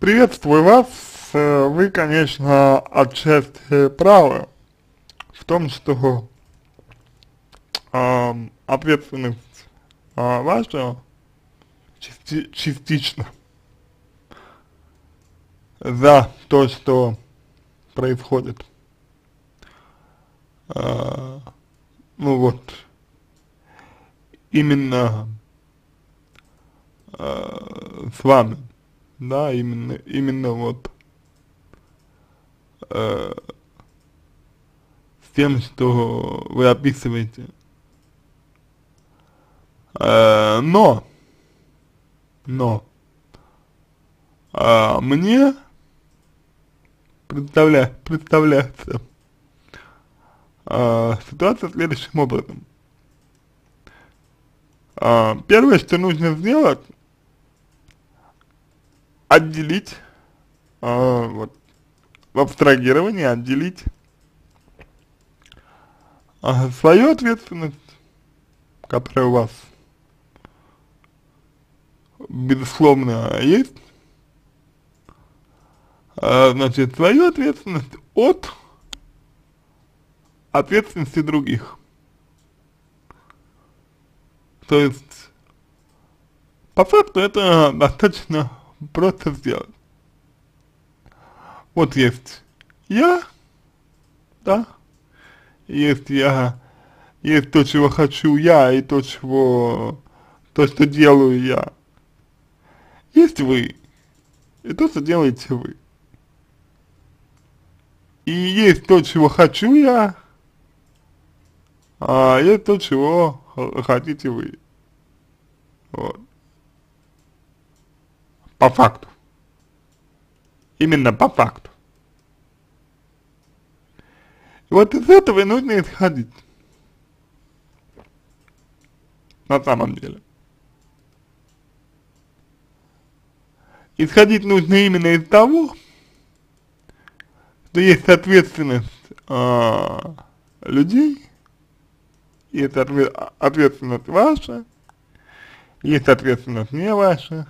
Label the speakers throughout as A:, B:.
A: Приветствую вас. Вы, конечно, отчасти правы в том, что э, ответственность э, ваша части частично за то, что происходит. Э, ну вот, именно э, с вами, да, именно, именно вот э, с тем, что вы описываете. Э, но, но, э, мне представля, представляется э, ситуация следующим образом. Э, первое, что нужно сделать, отделить, э, вот, в абстрагировании отделить э, свою ответственность, которая у вас безусловно есть, э, значит, свою ответственность от ответственности других. То есть, по факту это достаточно просто сделать. Вот есть я, да, есть я, есть то, чего хочу я, и то, чего, то, что делаю я. Есть вы, и то, что делаете вы. И есть то, чего хочу я, а есть то, чего хотите вы. Вот. По факту. Именно по факту. И вот из этого и нужно исходить. На самом деле. Исходить нужно именно из того, что есть ответственность э, людей, есть ответственность ваша, есть ответственность не ваша,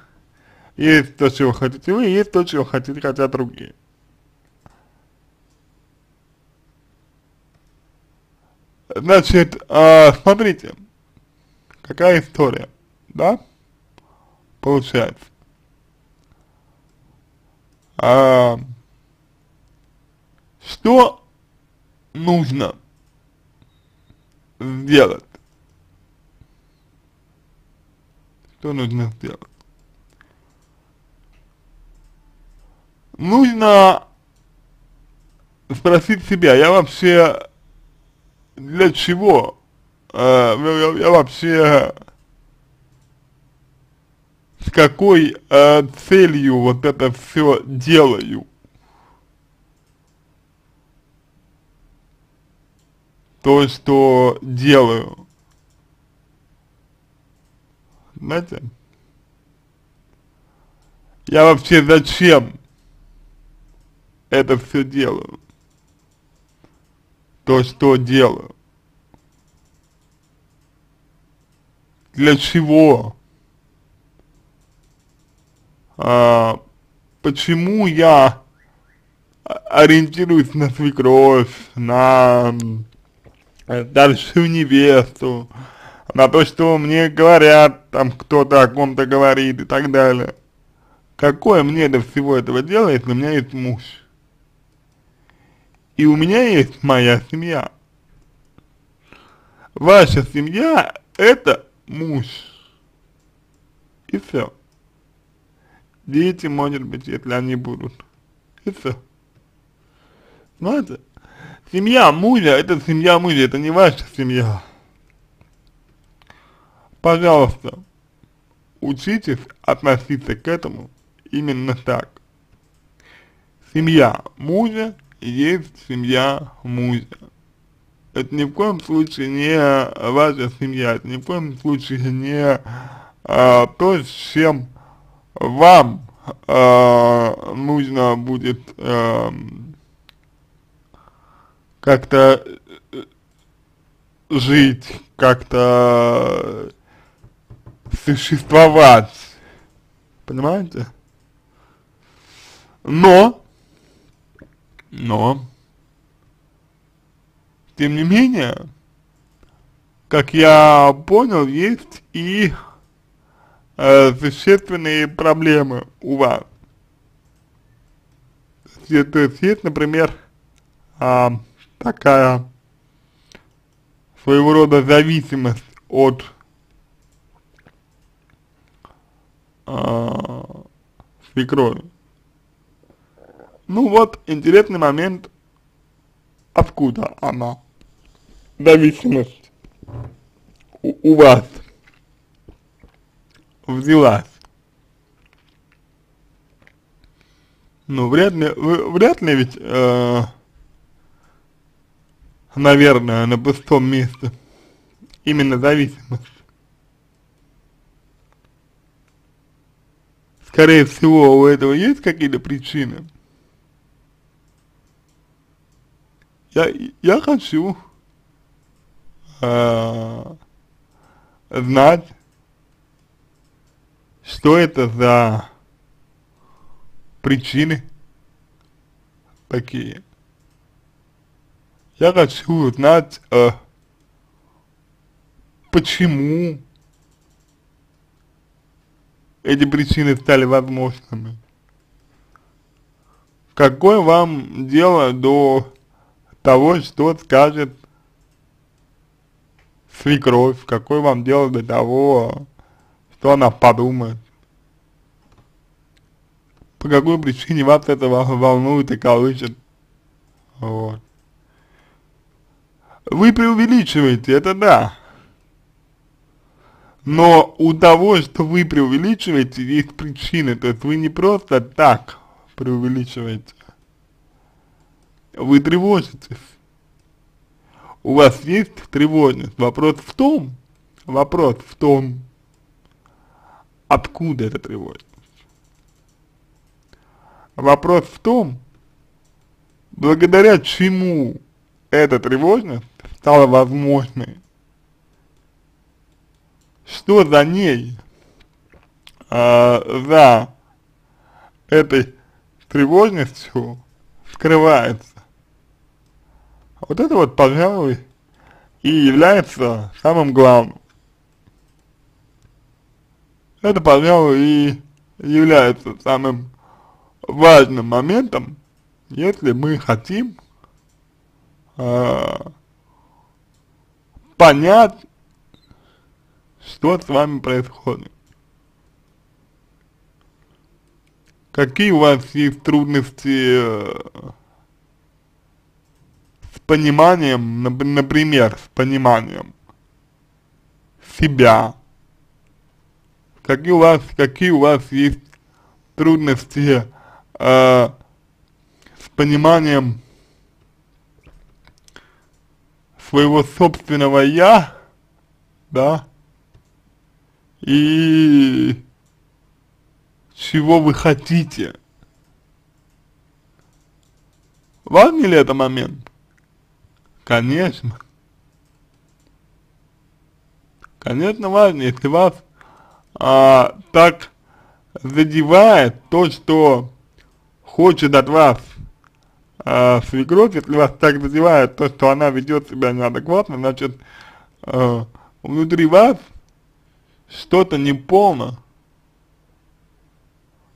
A: есть то, чего хотите вы, есть то, чего хотите, хотят другие. Значит, э, смотрите, какая история, да, получается. А, что нужно сделать? Что нужно сделать? Нужно спросить себя, я вообще для чего, э, я, я вообще с какой э, целью вот это все делаю. То, что делаю. Знаете? Я вообще зачем это все делаю. То, что делаю. Для чего? А, почему я ориентируюсь на свекровь, на старшую невесту, на то, что мне говорят, там кто-то о ком-то говорит и так далее. Какое мне до всего этого дела, если у меня есть муж? И у меня есть моя семья. Ваша семья – это муж. И все. Дети, может быть, если они будут. И все. Знаете? Семья мужа – это семья мужа, это не ваша семья. Пожалуйста, учитесь относиться к этому именно так. Семья мужа есть семья мужа. Это ни в коем случае не ваша семья, это ни в коем случае не а, то, с чем вам а, нужно будет а, как-то жить, как-то существовать, понимаете? Но, но, тем не менее, как я понял, есть и э, существенные проблемы у вас. То есть есть, например, э, такая своего рода зависимость от э, свекрови. Ну вот, интересный момент, откуда она, зависимость у, у вас взялась. Ну, вряд ли, вряд ли ведь, э, наверное, на пустом месте именно зависимость. Скорее всего, у этого есть какие-то причины. Я, я хочу э, знать, что это за причины такие. Я хочу узнать, э, почему эти причины стали возможными. Какое вам дело до того, что скажет свекровь, какое вам дело до того, что она подумает. По какой причине вас это волнует и колышет. Вот. Вы преувеличиваете, это да. Но у того, что вы преувеличиваете, есть причины. То есть вы не просто так преувеличиваете. Вы тревожитесь у вас есть тревожность. Вопрос в том, вопрос в том, откуда эта тревожность. Вопрос в том, благодаря чему эта тревожность стала возможной. Что за ней, э, за этой тревожностью скрывается. Вот это вот, пожалуй, и является самым главным. Это, пожалуй, и является самым важным моментом, если мы хотим э, понять, что с вами происходит. Какие у вас есть трудности э, пониманием, например, с пониманием себя, какие у вас, какие у вас есть трудности э, с пониманием своего собственного я, да, и чего вы хотите. Важный ли это момент? Конечно. Конечно важно, если вас а, так задевает то, что хочет от вас а, свекровь, если вас так задевает то, что она ведет себя неадекватно, значит, а, внутри вас что-то неполно.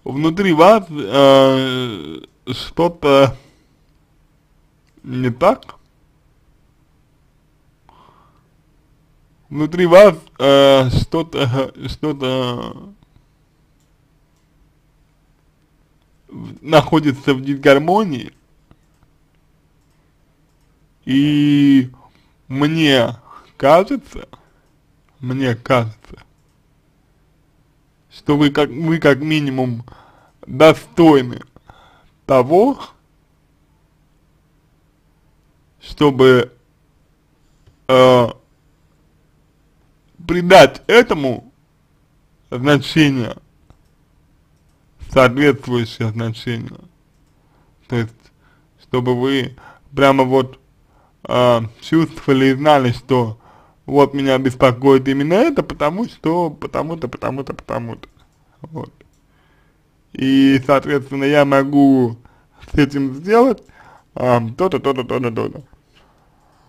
A: Внутри вас а, что-то не так. Внутри вас э, что-то, что-то находится в дисгармонии, и мне кажется, мне кажется, что вы как, вы как минимум достойны того, чтобы э, придать этому значение, соответствующее значение. То есть, чтобы вы прямо вот э, чувствовали и знали, что вот меня беспокоит именно это, потому что, потому-то, потому-то, потому-то. Вот. и, соответственно, я могу с этим сделать то-то, то-то, то-то, то-то.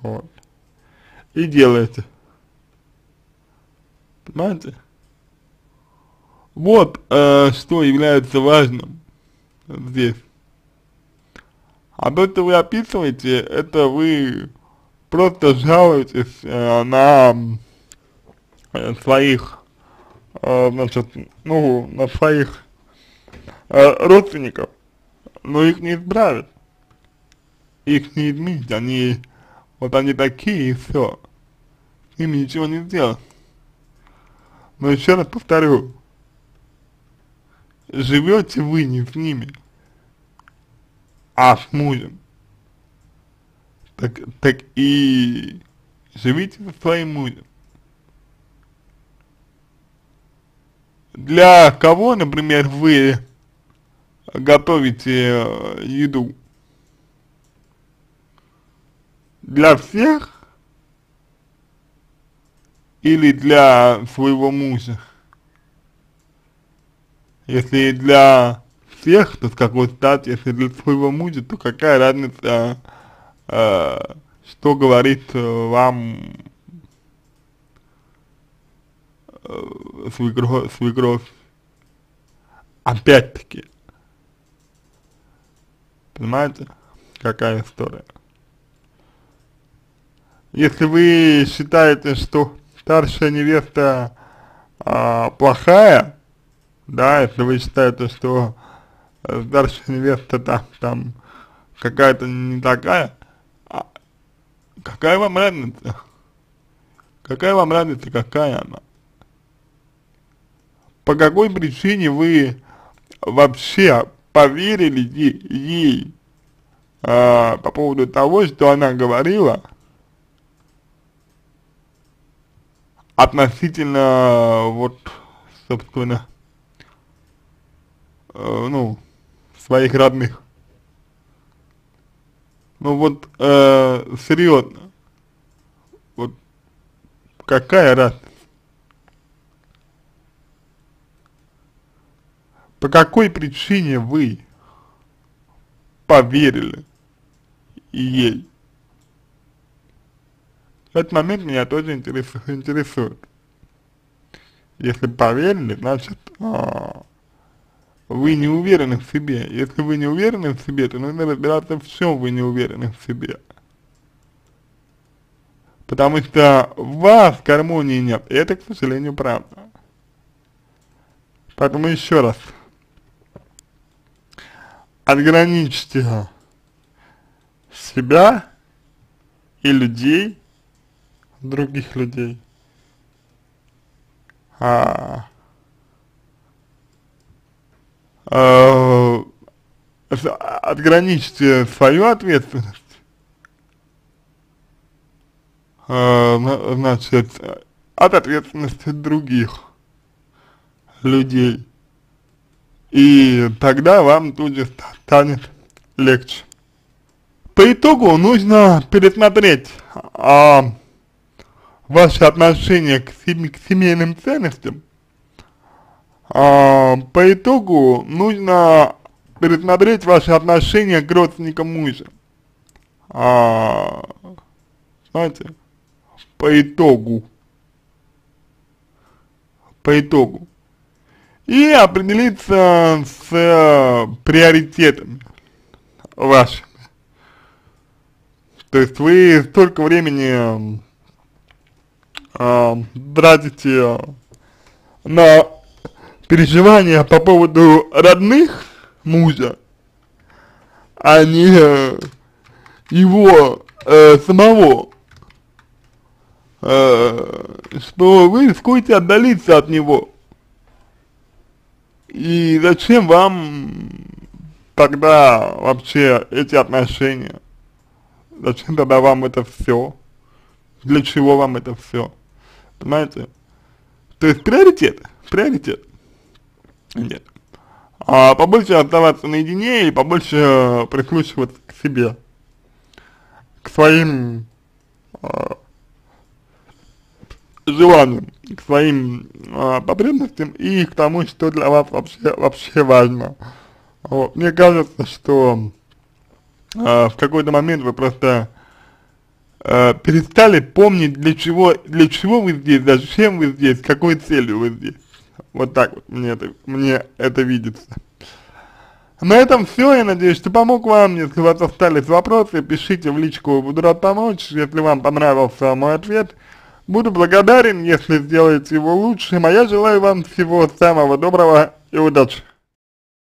A: Вот. И делаете. Понимаете? Вот э, что является важным здесь. А то, что вы описываете, это вы просто жалуетесь э, на э, своих, э, значит, ну, на своих э, родственников, но их не исправят, их не изменить, они, вот они такие и все, ними ничего не сделать. Но еще раз повторю, живете вы не с ними, а с мужем так, так и живите со своим мужем. Для кого, например, вы готовите э, еду? Для всех или для своего мужа? Если для всех, то с какой стати, если для своего мужа, то какая разница, э, что говорит вам э, свекровь, свекровь. Опять-таки, понимаете, какая история? Если вы считаете, что старшая невеста а, плохая, да, если вы считаете, что старшая невеста там, там какая-то не такая, Какая вам разница? Какая вам разница, какая она? По какой причине вы вообще поверили ей а, по поводу того, что она говорила относительно, вот, собственно, э, ну, своих родных? Ну вот, э, серьезно, вот какая разница? По какой причине вы поверили ей? Этот момент меня тоже интересует. Если поверили, значит, а, вы не уверены в себе. Если вы не уверены в себе, то нужно разбираться, в чем вы не уверены в себе. Потому что вас гармонии нет, и это, к сожалению, правда. Поэтому еще раз, отграничьте себя и людей, других людей, а, э, отграничьте свою ответственность, э, значит, от ответственности других людей. И тогда вам тут же станет легче. По итогу нужно пересмотреть а, ваши отношения к, сем к семейным ценностям а, по итогу нужно пересмотреть ваши отношения к родственникам мужа. А, знаете, по итогу. По итогу. И определиться с э, приоритетами вашими. То есть вы столько времени э, тратите на переживания по поводу родных мужа, а не э, его э, самого, э, что вы рискуете отдалиться от него. И зачем вам тогда вообще эти отношения? Зачем тогда вам это все? Для чего вам это все? Понимаете? То есть приоритет, приоритет. Нет. А побольше оставаться наедине и побольше э, прислушиваться к себе, к своим э, желаниям, к своим э, потребностям и к тому, что для вас вообще, вообще важно. Вот. Мне кажется, что э, в какой-то момент вы просто э, перестали помнить, для чего, для чего вы здесь, зачем вы здесь, какой целью вы здесь. Вот так вот мне это, мне это видится. На этом все, я надеюсь, что помог вам, если у вас остались вопросы, пишите в личку, буду рад помочь, если вам понравился мой ответ, буду благодарен, если сделаете его лучшим, а я желаю вам всего самого доброго и удачи.